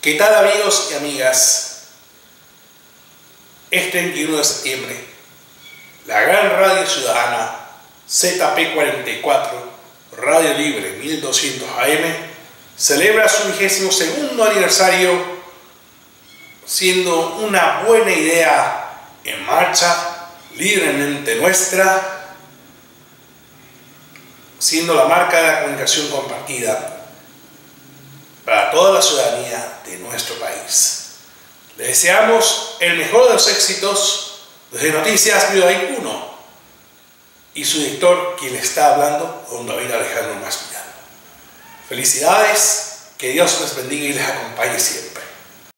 ¿Qué tal amigos y amigas? Este 21 de septiembre, la gran radio ciudadana ZP44, Radio Libre 1200 AM, celebra su vigésimo segundo aniversario, siendo una buena idea en marcha, libremente nuestra, siendo la marca de la comunicación compartida para toda la ciudadanía de nuestro país. Le deseamos el mejor de los éxitos desde Noticias Viuda 1 y su director, quien le está hablando, don David Alejandro Masvidal. Felicidades, que Dios les bendiga y les acompañe siempre.